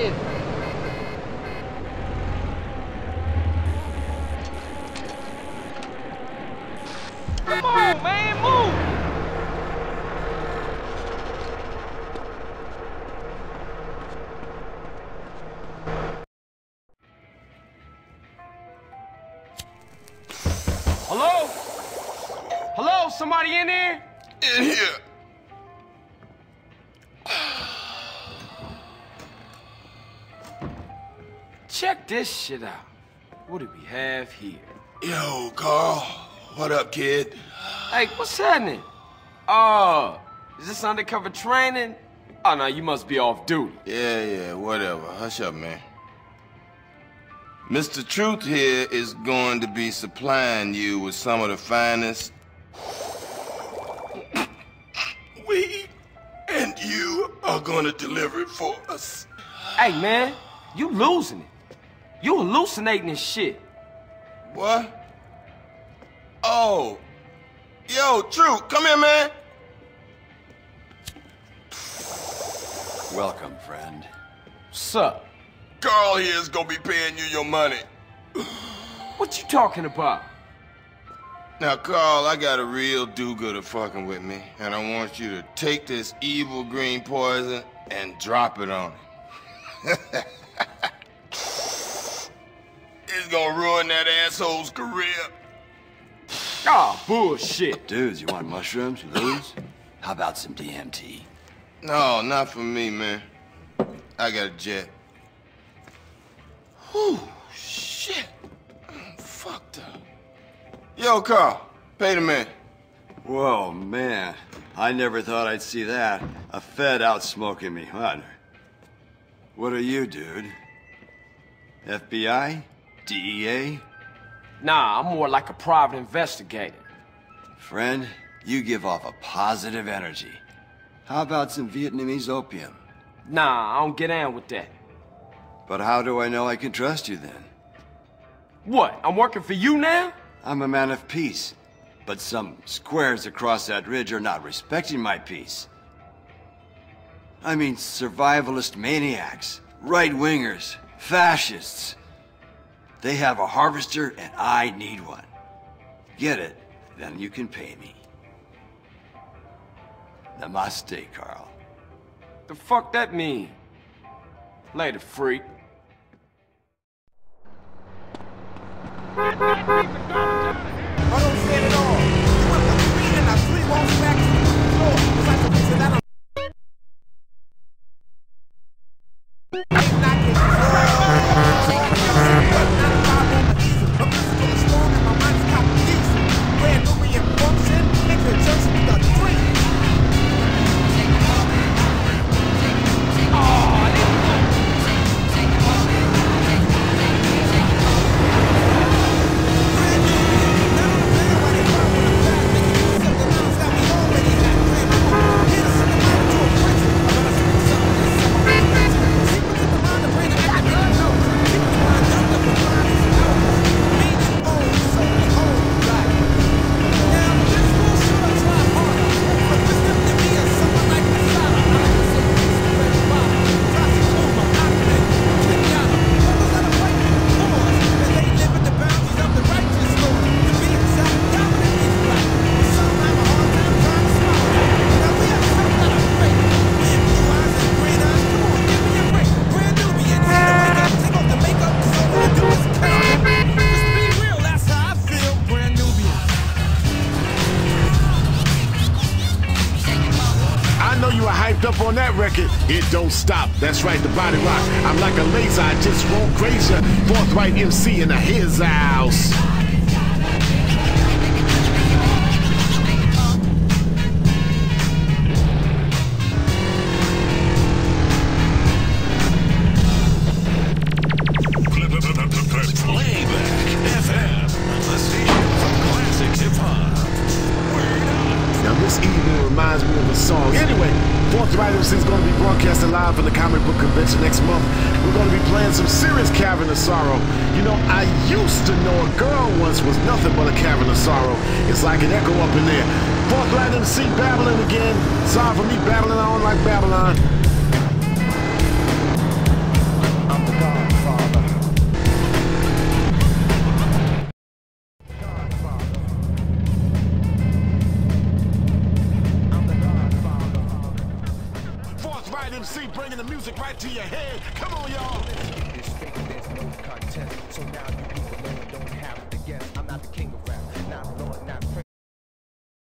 hit. Come on, man, move! Hello? Hello, somebody in there? In here. Check this shit out. What do we have here? Yo, Carl. What up, kid? Hey, what's happening? Oh, is this undercover training? Oh, no, you must be off duty. Yeah, yeah, whatever. Hush up, man. Mr. Truth here is going to be supplying you with some of the finest weed, and you are going to deliver it for us. Hey, man, you losing it. You hallucinating this shit. What? Oh. Yo, True, come here, man. Welcome, friend. What's up? Carl here is going to be paying you your money. What you talking about? Now, Carl, I got a real do-gooder fucking with me, and I want you to take this evil green poison and drop it on him. ruin that asshole's career. Ah, bullshit. Dudes, you want mushrooms? You lose? How about some DMT? No, not for me, man. I got a jet. Whew, shit. I'm fucked up. Yo, Carl, pay the man. Whoa, man. I never thought I'd see that. A Fed out smoking me. huh? What are you, dude? FBI? DEA? Nah, I'm more like a private investigator. Friend, you give off a positive energy. How about some Vietnamese opium? Nah, I don't get down with that. But how do I know I can trust you then? What, I'm working for you now? I'm a man of peace. But some squares across that ridge are not respecting my peace. I mean survivalist maniacs, right-wingers, fascists. They have a harvester and I need one. Get it, then you can pay me. Namaste, Carl. The fuck that mean? Later, freak. On that record. It don't stop. That's right, the body rock. I'm like a laser, I just won't graze ya. Forthright MC in a his house. The this even reminds me of a song. Anyway, Forthright MC is going to be broadcasting live from the comic book convention next month. We're going to be playing some serious Cavern of Sorrow. You know, I used to know a girl once was nothing but a Cavern of Sorrow. It's like an echo up in there. Forthright MC babbling again. Sorry for me babbling on like Babylon. music right to your head. Come on, y'all. This fake, there's no contest. So now you people know I don't have to guess. I'm not the king of rap.